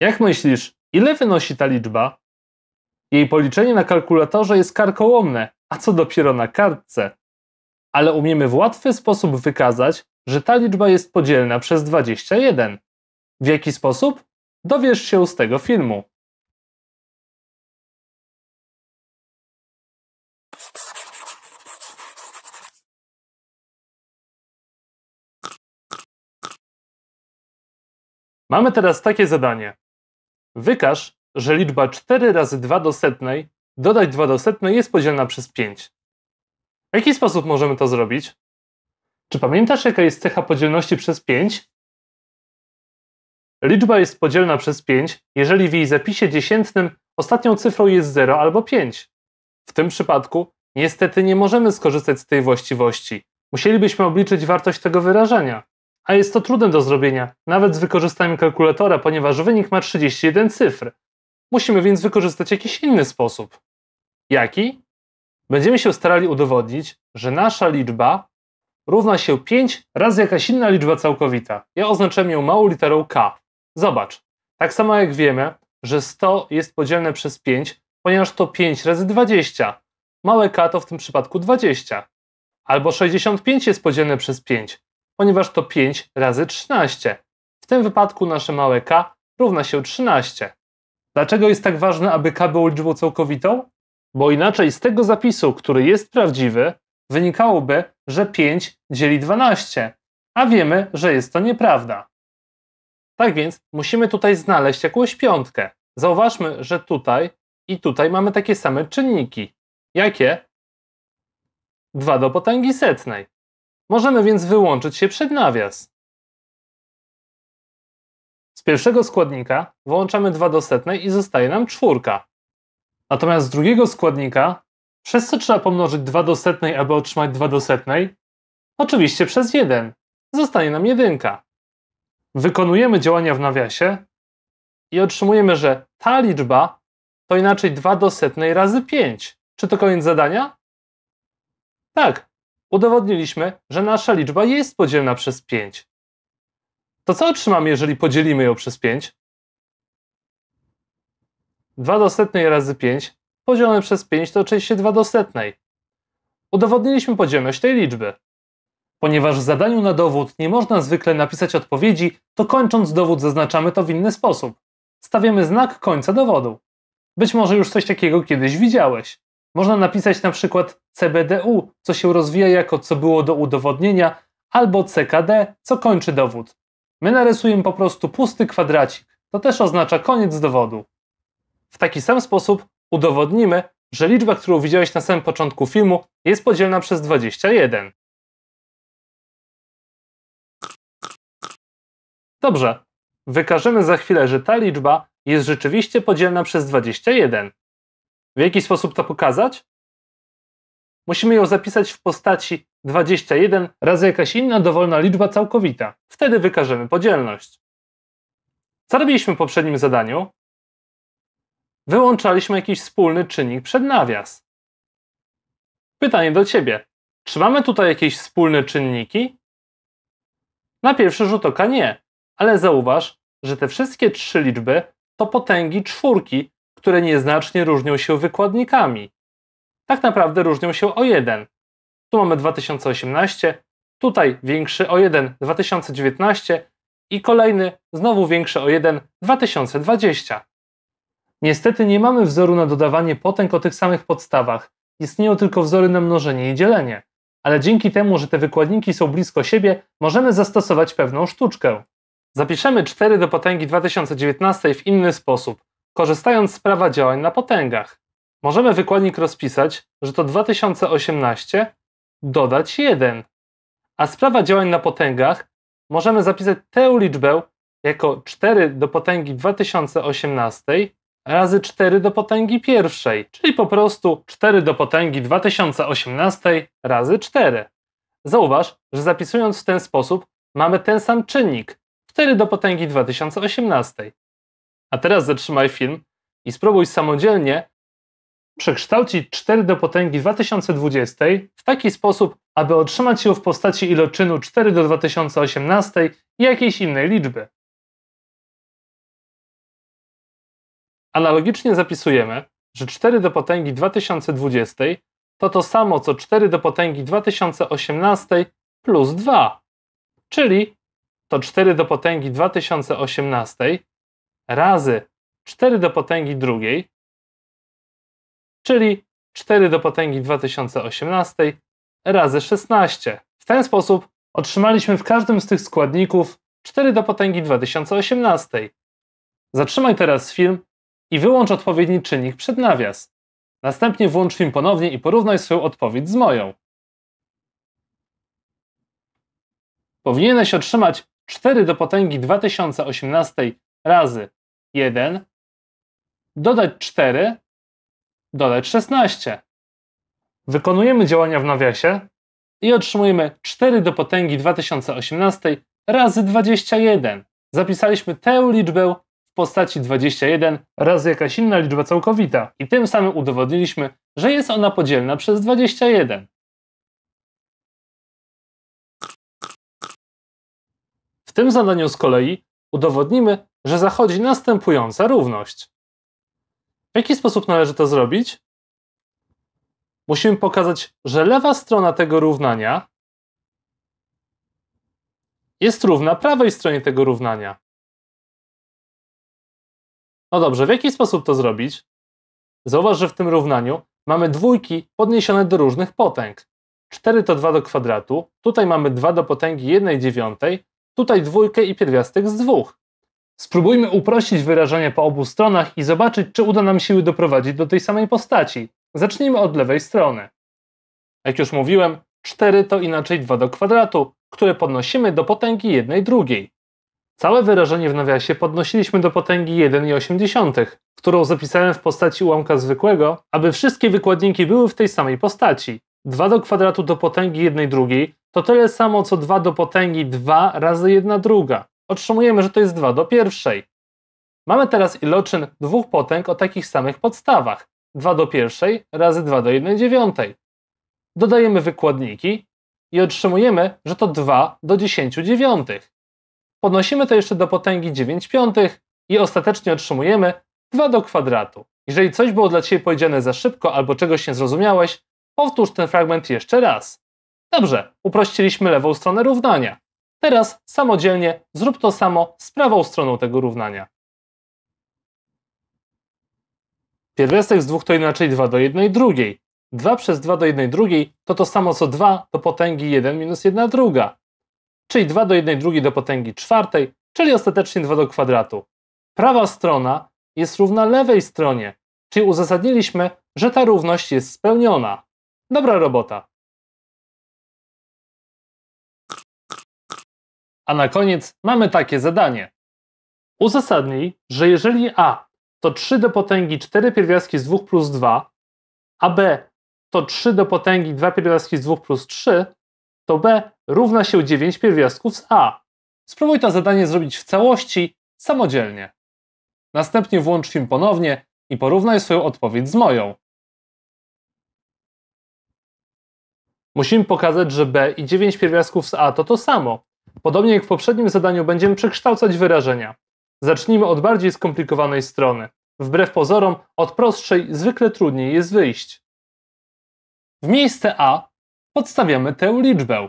Jak myślisz, ile wynosi ta liczba? Jej policzenie na kalkulatorze jest karkołomne, a co dopiero na kartce. Ale umiemy w łatwy sposób wykazać, że ta liczba jest podzielna przez 21. W jaki sposób? Dowiesz się z tego filmu. Mamy teraz takie zadanie. Wykaż, że liczba 4 razy 2 do setnej dodać 2 do setnej jest podzielna przez 5. W jaki sposób możemy to zrobić? Czy pamiętasz, jaka jest cecha podzielności przez 5? Liczba jest podzielna przez 5, jeżeli w jej zapisie dziesiętnym ostatnią cyfrą jest 0 albo 5. W tym przypadku niestety nie możemy skorzystać z tej właściwości. Musielibyśmy obliczyć wartość tego wyrażenia. A jest to trudne do zrobienia, nawet z wykorzystaniem kalkulatora, ponieważ wynik ma 31 cyfr. Musimy więc wykorzystać jakiś inny sposób. Jaki? Będziemy się starali udowodnić, że nasza liczba równa się 5 razy jakaś inna liczba całkowita. Ja oznaczam ją małą literą k. Zobacz, tak samo jak wiemy, że 100 jest podzielne przez 5, ponieważ to 5 razy 20. Małe k to w tym przypadku 20. Albo 65 jest podzielne przez 5, ponieważ to 5 razy 13. W tym wypadku nasze małe k równa się 13. Dlaczego jest tak ważne, aby k było liczbą całkowitą? Bo inaczej z tego zapisu, który jest prawdziwy, wynikałoby, że 5 dzieli 12, a wiemy, że jest to nieprawda. Tak więc musimy tutaj znaleźć jakąś piątkę. Zauważmy, że tutaj i tutaj mamy takie same czynniki. Jakie? 2 do potęgi setnej. Możemy więc wyłączyć się przed nawias. Z pierwszego składnika wyłączamy 2 do setnej i zostaje nam czwórka. Natomiast z drugiego składnika, przez co trzeba pomnożyć 2 do setnej, aby otrzymać 2 do setnej? Oczywiście przez 1. Zostanie nam jedynka. Wykonujemy działania w nawiasie i otrzymujemy, że ta liczba to inaczej 2 do setnej razy 5. Czy to koniec zadania? Tak, udowodniliśmy, że nasza liczba jest podzielna przez 5. To co otrzymamy, jeżeli podzielimy ją przez 5? 2 do setnej razy 5 podzielone przez 5 to oczywiście 2 do setnej. Udowodniliśmy podzielność tej liczby. Ponieważ w zadaniu na dowód nie można zwykle napisać odpowiedzi, to kończąc dowód zaznaczamy to w inny sposób. Stawiamy znak końca dowodu. Być może już coś takiego kiedyś widziałeś. Można napisać na przykład CBDU, co się rozwija jako co było do udowodnienia, albo CKD, co kończy dowód. My narysujemy po prostu pusty kwadracik. To też oznacza koniec dowodu. W taki sam sposób udowodnimy, że liczba, którą widziałeś na samym początku filmu, jest podzielna przez 21. Dobrze, wykażemy za chwilę, że ta liczba jest rzeczywiście podzielna przez 21. W jaki sposób to pokazać? Musimy ją zapisać w postaci 21 razy jakaś inna dowolna liczba całkowita. Wtedy wykażemy podzielność. Co robiliśmy w poprzednim zadaniu? Wyłączaliśmy jakiś wspólny czynnik przed nawias. Pytanie do Ciebie. Czy mamy tutaj jakieś wspólne czynniki? Na pierwszy rzut oka nie, ale zauważ, że te wszystkie trzy liczby to potęgi czwórki, które nieznacznie różnią się wykładnikami. Tak naprawdę różnią się o jeden. Tu mamy 2018, tutaj większy o 1 2019 i kolejny znowu większy o 1 2020. Niestety nie mamy wzoru na dodawanie potęg o tych samych podstawach. Istnieją tylko wzory na mnożenie i dzielenie. Ale dzięki temu, że te wykładniki są blisko siebie, możemy zastosować pewną sztuczkę. Zapiszemy 4 do potęgi 2019 w inny sposób, korzystając z prawa działań na potęgach. Możemy wykładnik rozpisać, że to 2018 dodać 1. A z prawa działań na potęgach możemy zapisać tę liczbę jako 4 do potęgi 2018 razy 4 do potęgi pierwszej, czyli po prostu 4 do potęgi 2018 razy 4. Zauważ, że zapisując w ten sposób mamy ten sam czynnik 4 do potęgi 2018. A teraz zatrzymaj film i spróbuj samodzielnie przekształcić 4 do potęgi 2020 w taki sposób, aby otrzymać ją w postaci iloczynu 4 do 2018 i jakiejś innej liczby. Analogicznie zapisujemy, że 4 do potęgi 2020 to to samo co 4 do potęgi 2018 plus 2, czyli to 4 do potęgi 2018 razy 4 do potęgi drugiej, czyli 4 do potęgi 2018 razy 16. W ten sposób otrzymaliśmy w każdym z tych składników 4 do potęgi 2018. Zatrzymaj teraz film i wyłącz odpowiedni czynnik przed nawias. Następnie włącz film ponownie i porównaj swoją odpowiedź z moją. Powinieneś otrzymać 4 do potęgi 2018 razy 1, dodać 4, dodać 16. Wykonujemy działania w nawiasie i otrzymujemy 4 do potęgi 2018 razy 21. Zapisaliśmy tę liczbę w postaci 21 razy jakaś inna liczba całkowita i tym samym udowodniliśmy, że jest ona podzielna przez 21. W tym zadaniu z kolei udowodnimy, że zachodzi następująca równość. W jaki sposób należy to zrobić? Musimy pokazać, że lewa strona tego równania jest równa prawej stronie tego równania. No dobrze, w jaki sposób to zrobić? Zauważ, że w tym równaniu mamy dwójki podniesione do różnych potęg. 4 to 2 do kwadratu, tutaj mamy 2 do potęgi 1 dziewiątej, tutaj dwójkę i pierwiastek z dwóch. Spróbujmy uprościć wyrażenie po obu stronach i zobaczyć, czy uda nam się doprowadzić do tej samej postaci. Zacznijmy od lewej strony. Jak już mówiłem, 4 to inaczej 2 do kwadratu, które podnosimy do potęgi 1 drugiej. Całe wyrażenie w nawiasie podnosiliśmy do potęgi 1,8, którą zapisałem w postaci ułamka zwykłego, aby wszystkie wykładniki były w tej samej postaci. 2 do kwadratu do potęgi 1 drugiej to tyle samo co 2 do potęgi 2 razy 1 druga. Otrzymujemy, że to jest 2 do pierwszej. Mamy teraz iloczyn dwóch potęg o takich samych podstawach. 2 do pierwszej razy 2 do 1 dziewiątej. Dodajemy wykładniki i otrzymujemy, że to 2 do 10 dziewiątych. Podnosimy to jeszcze do potęgi 9 piątych i ostatecznie otrzymujemy 2 do kwadratu. Jeżeli coś było dla Ciebie powiedziane za szybko albo czegoś nie zrozumiałeś, powtórz ten fragment jeszcze raz. Dobrze, uprościliśmy lewą stronę równania. Teraz samodzielnie zrób to samo z prawą stroną tego równania. Pierwiastek z dwóch to inaczej 2 do 1 drugiej. 2 przez 2 do 1 drugiej to to samo co 2 do potęgi 1 minus 1 druga. Czyli 2 do 1 drugiej do potęgi czwartej, czyli ostatecznie 2 do kwadratu. Prawa strona jest równa lewej stronie, czyli uzasadniliśmy, że ta równość jest spełniona. Dobra robota. A na koniec mamy takie zadanie. Uzasadnij, że jeżeli a to 3 do potęgi 4 pierwiastki z 2 plus 2, a b to 3 do potęgi 2 pierwiastki z 2 plus 3, to b równa się 9 pierwiastków z a. Spróbuj to zadanie zrobić w całości samodzielnie. Następnie włącz film ponownie i porównaj swoją odpowiedź z moją. Musimy pokazać, że b i 9 pierwiastków z a to to samo. Podobnie jak w poprzednim zadaniu będziemy przekształcać wyrażenia. Zacznijmy od bardziej skomplikowanej strony. Wbrew pozorom, od prostszej zwykle trudniej jest wyjść. W miejsce a podstawiamy tę liczbę.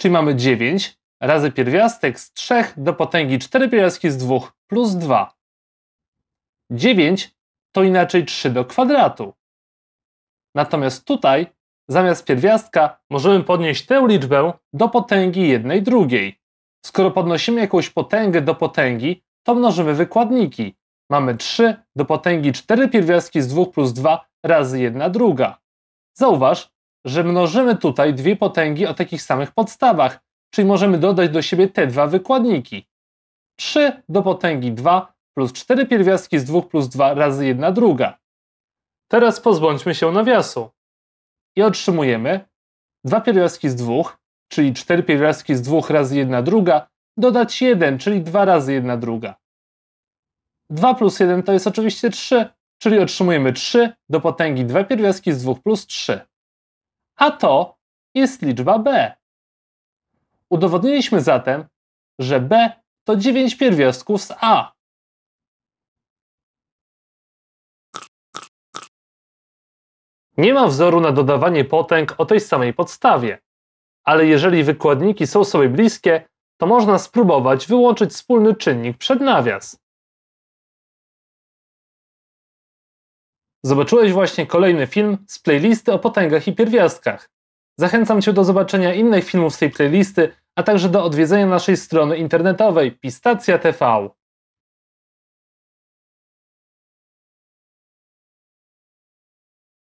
Czyli mamy 9 razy pierwiastek z 3 do potęgi 4 pierwiastki z 2 plus 2. 9 to inaczej 3 do kwadratu. Natomiast tutaj zamiast pierwiastka możemy podnieść tę liczbę do potęgi 1 drugiej. Skoro podnosimy jakąś potęgę do potęgi, to mnożymy wykładniki. Mamy 3 do potęgi 4 pierwiastki z 2 plus 2 razy 1 druga. Zauważ, że mnożymy tutaj dwie potęgi o takich samych podstawach, czyli możemy dodać do siebie te dwa wykładniki. 3 do potęgi 2 plus 4 pierwiastki z 2 plus 2 razy 1 druga. Teraz pozbądźmy się nawiasu. I otrzymujemy 2 pierwiastki z 2, czyli 4 pierwiastki z 2 razy 1 druga, dodać 1, czyli 2 razy 1 druga. 2 plus 1 to jest oczywiście 3, czyli otrzymujemy 3 do potęgi 2 pierwiastki z 2 plus 3. A to jest liczba b. Udowodniliśmy zatem, że b to 9 pierwiastków z a. Nie ma wzoru na dodawanie potęg o tej samej podstawie, ale jeżeli wykładniki są sobie bliskie, to można spróbować wyłączyć wspólny czynnik przed nawias. Zobaczyłeś właśnie kolejny film z playlisty o potęgach i pierwiastkach. Zachęcam Cię do zobaczenia innych filmów z tej playlisty, a także do odwiedzenia naszej strony internetowej Pistacja TV.